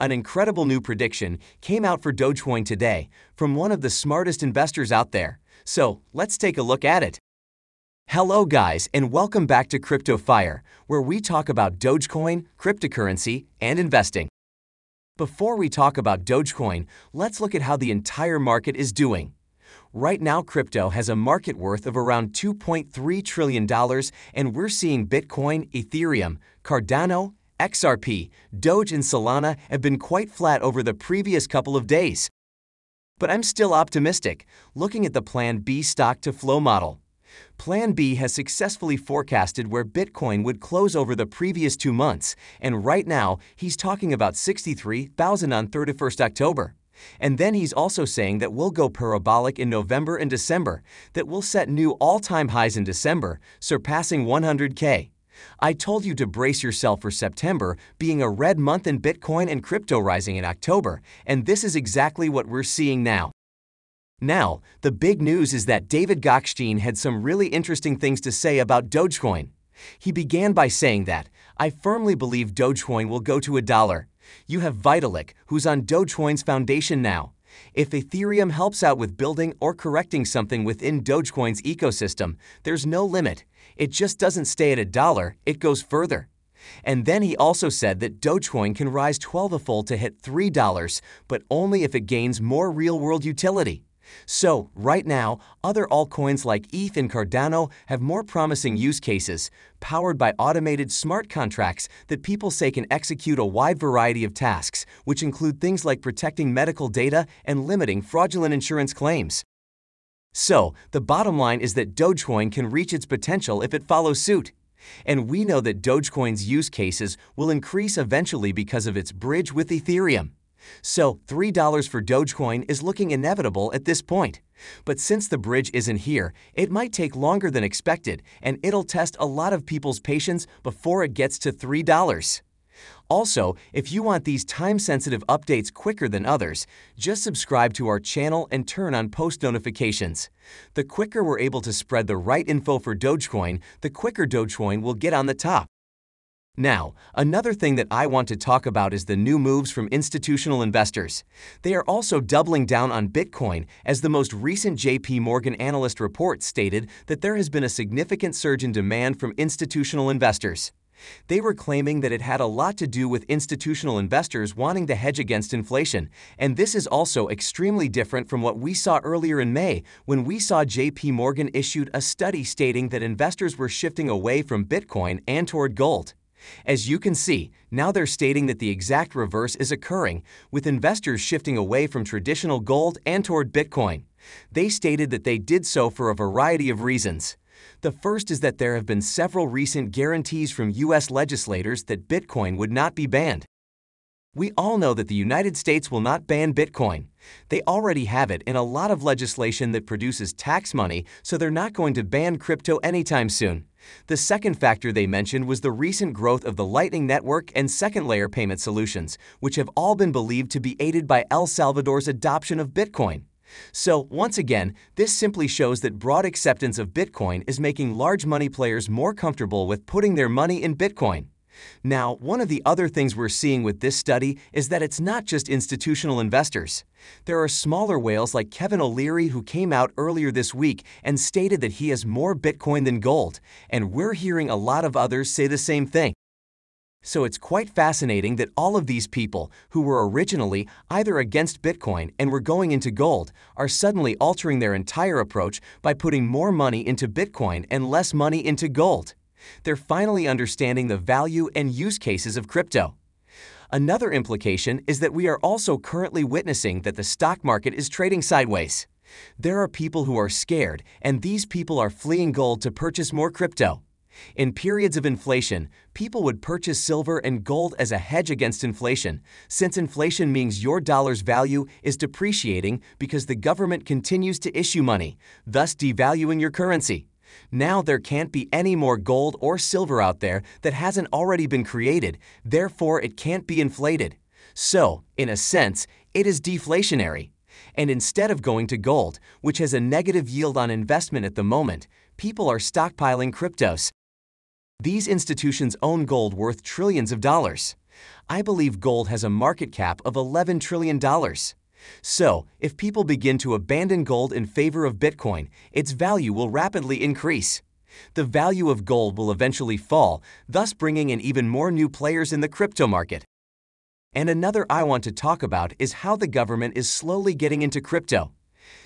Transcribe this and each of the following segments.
An incredible new prediction came out for Dogecoin today from one of the smartest investors out there. So, let's take a look at it. Hello, guys, and welcome back to Crypto Fire, where we talk about Dogecoin, cryptocurrency, and investing. Before we talk about Dogecoin, let's look at how the entire market is doing. Right now, crypto has a market worth of around $2.3 trillion, and we're seeing Bitcoin, Ethereum, Cardano, XRP, Doge, and Solana have been quite flat over the previous couple of days. But I'm still optimistic, looking at the Plan B stock to flow model. Plan B has successfully forecasted where Bitcoin would close over the previous two months, and right now he's talking about 63,000 on 31st October. And then he's also saying that we'll go parabolic in November and December, that we'll set new all time highs in December, surpassing 100K. I told you to brace yourself for September being a red month in Bitcoin and crypto rising in October, and this is exactly what we're seeing now. Now, the big news is that David Gokhshtein had some really interesting things to say about Dogecoin. He began by saying that, I firmly believe Dogecoin will go to a dollar. You have Vitalik, who's on Dogecoin's foundation now. If Ethereum helps out with building or correcting something within Dogecoin's ecosystem, there's no limit. It just doesn't stay at a dollar, it goes further. And then he also said that Dogecoin can rise 12 fold to hit $3, but only if it gains more real world utility. So, right now, other altcoins like ETH and Cardano have more promising use cases, powered by automated smart contracts that people say can execute a wide variety of tasks, which include things like protecting medical data and limiting fraudulent insurance claims. So, the bottom line is that Dogecoin can reach its potential if it follows suit. And we know that Dogecoin's use cases will increase eventually because of its bridge with Ethereum. So, $3 for Dogecoin is looking inevitable at this point. But since the bridge isn't here, it might take longer than expected, and it'll test a lot of people's patience before it gets to $3. Also, if you want these time-sensitive updates quicker than others, just subscribe to our channel and turn on post notifications. The quicker we're able to spread the right info for Dogecoin, the quicker Dogecoin will get on the top. Now, another thing that I want to talk about is the new moves from institutional investors. They are also doubling down on Bitcoin, as the most recent JP Morgan analyst report stated that there has been a significant surge in demand from institutional investors. They were claiming that it had a lot to do with institutional investors wanting to hedge against inflation, and this is also extremely different from what we saw earlier in May when we saw JP Morgan issued a study stating that investors were shifting away from Bitcoin and toward gold. As you can see, now they're stating that the exact reverse is occurring, with investors shifting away from traditional gold and toward Bitcoin. They stated that they did so for a variety of reasons. The first is that there have been several recent guarantees from U.S. legislators that Bitcoin would not be banned. We all know that the United States will not ban Bitcoin. They already have it in a lot of legislation that produces tax money, so they're not going to ban crypto anytime soon. The second factor they mentioned was the recent growth of the Lightning Network and second layer payment solutions, which have all been believed to be aided by El Salvador's adoption of Bitcoin. So, once again, this simply shows that broad acceptance of Bitcoin is making large money players more comfortable with putting their money in Bitcoin. Now, one of the other things we're seeing with this study is that it's not just institutional investors. There are smaller whales like Kevin O'Leary who came out earlier this week and stated that he has more Bitcoin than gold, and we're hearing a lot of others say the same thing. So it's quite fascinating that all of these people, who were originally either against Bitcoin and were going into gold, are suddenly altering their entire approach by putting more money into Bitcoin and less money into gold. They're finally understanding the value and use cases of crypto. Another implication is that we are also currently witnessing that the stock market is trading sideways. There are people who are scared, and these people are fleeing gold to purchase more crypto. In periods of inflation, people would purchase silver and gold as a hedge against inflation, since inflation means your dollar's value is depreciating because the government continues to issue money, thus devaluing your currency. Now there can't be any more gold or silver out there that hasn't already been created, therefore it can't be inflated. So, in a sense, it is deflationary. And instead of going to gold, which has a negative yield on investment at the moment, people are stockpiling cryptos. These institutions own gold worth trillions of dollars. I believe gold has a market cap of $11 trillion. So, if people begin to abandon gold in favor of Bitcoin, its value will rapidly increase. The value of gold will eventually fall, thus bringing in even more new players in the crypto market. And another I want to talk about is how the government is slowly getting into crypto.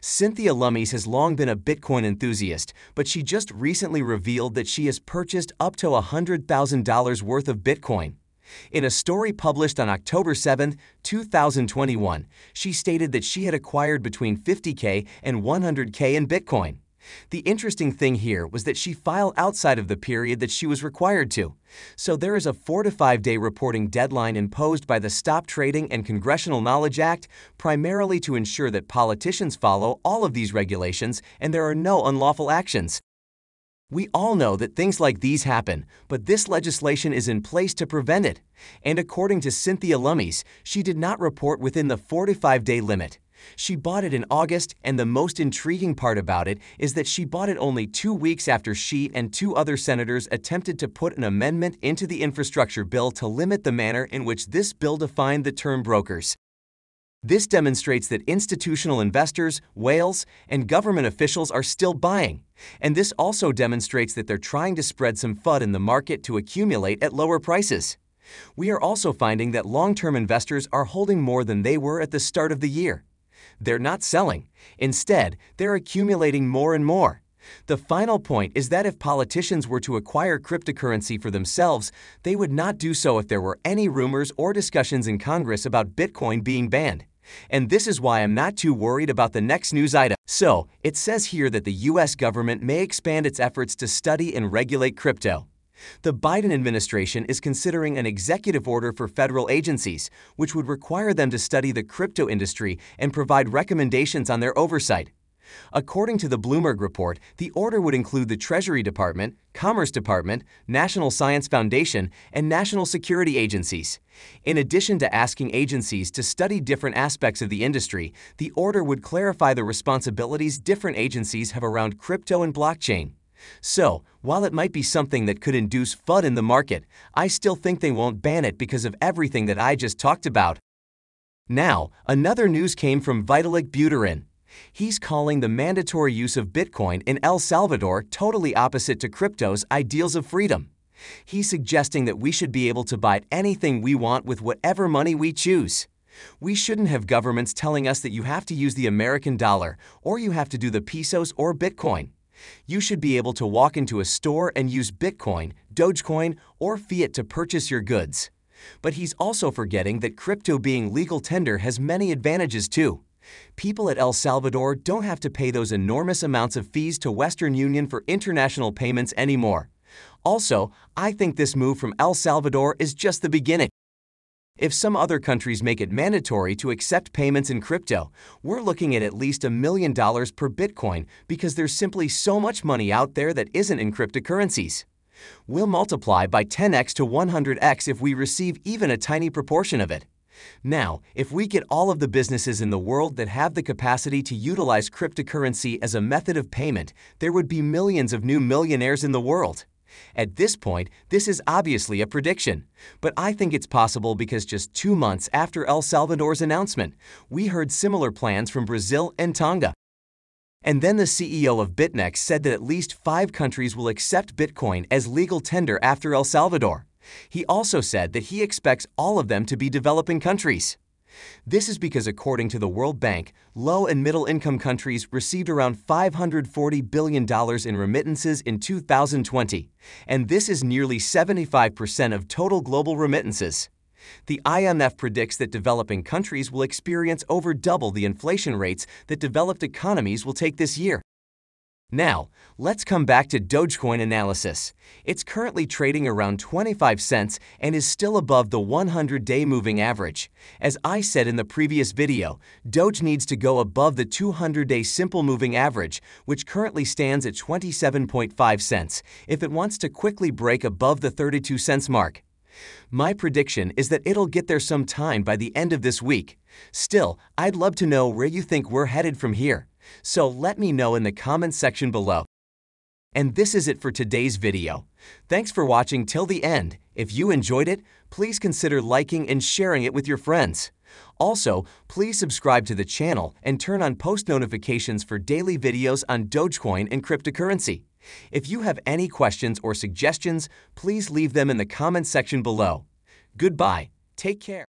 Cynthia Lummis has long been a Bitcoin enthusiast, but she just recently revealed that she has purchased up to $100,000 worth of Bitcoin. In a story published on October 7, 2021, she stated that she had acquired between 50K and 100K in Bitcoin. The interesting thing here was that she filed outside of the period that she was required to. So there is a 4 to 5 day reporting deadline imposed by the Stop Trading and Congressional Knowledge Act primarily to ensure that politicians follow all of these regulations and there are no unlawful actions. We all know that things like these happen, but this legislation is in place to prevent it. And according to Cynthia Lummis, she did not report within the 4 to 5 day limit. She bought it in August, and the most intriguing part about it is that she bought it only two weeks after she and two other senators attempted to put an amendment into the infrastructure bill to limit the manner in which this bill defined the term brokers. This demonstrates that institutional investors, whales, and government officials are still buying. And this also demonstrates that they're trying to spread some FUD in the market to accumulate at lower prices. We are also finding that long term investors are holding more than they were at the start of the year. They're not selling. Instead, they're accumulating more and more. The final point is that if politicians were to acquire cryptocurrency for themselves, they would not do so if there were any rumors or discussions in Congress about Bitcoin being banned. And this is why I'm not too worried about the next news item. So, it says here that the US government may expand its efforts to study and regulate crypto. The Biden administration is considering an executive order for federal agencies, which would require them to study the crypto industry and provide recommendations on their oversight. According to the Bloomberg report, the order would include the Treasury Department, Commerce Department, National Science Foundation, and national security agencies. In addition to asking agencies to study different aspects of the industry, the order would clarify the responsibilities different agencies have around crypto and blockchain. So, while it might be something that could induce FUD in the market, I still think they won't ban it because of everything that I just talked about. Now, another news came from Vitalik Buterin. He's calling the mandatory use of Bitcoin in El Salvador totally opposite to crypto's ideals of freedom. He's suggesting that we should be able to buy anything we want with whatever money we choose. We shouldn't have governments telling us that you have to use the American dollar or you have to do the pesos or Bitcoin. You should be able to walk into a store and use Bitcoin, Dogecoin, or fiat to purchase your goods. But he's also forgetting that crypto being legal tender has many advantages too. People at El Salvador don't have to pay those enormous amounts of fees to Western Union for international payments anymore. Also, I think this move from El Salvador is just the beginning. If some other countries make it mandatory to accept payments in crypto, we're looking at at least a million dollars per Bitcoin because there's simply so much money out there that isn't in cryptocurrencies. We'll multiply by 10x to 100x if we receive even a tiny proportion of it. Now, if we get all of the businesses in the world that have the capacity to utilize cryptocurrency as a method of payment, there would be millions of new millionaires in the world. At this point, this is obviously a prediction, but I think it's possible because just two months after El Salvador's announcement, we heard similar plans from Brazil and Tonga. And then the CEO of Bitfinex said that at least five countries will accept Bitcoin as legal tender after El Salvador. He also said that he expects all of them to be developing countries. This is because, according to the World Bank, low and middle income countries received around $540 billion in remittances in 2020, and this is nearly 75% of total global remittances. The IMF predicts that developing countries will experience over double the inflation rates that developed economies will take this year. Now, let's come back to Dogecoin analysis. It's currently trading around 25 cents and is still above the 100-day moving average. As I said in the previous video, Doge needs to go above the 200-day simple moving average, which currently stands at 27.5 cents, if it wants to quickly break above the 32 cents mark. My prediction is that it'll get there sometime by the end of this week. Still, I'd love to know where you think we're headed from here. So let me know in the comments section below. And this is it for today's video. Thanks for watching till the end. If you enjoyed it, please consider liking and sharing it with your friends. Also, please subscribe to the channel and turn on post notifications for daily videos on Dogecoin and cryptocurrency. If you have any questions or suggestions, please leave them in the comments section below. Goodbye. Take care.